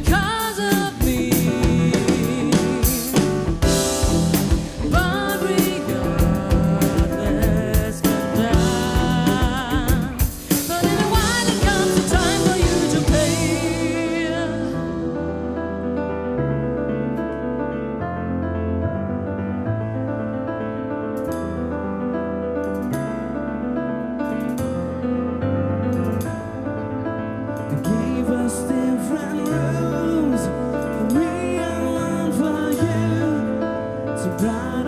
because So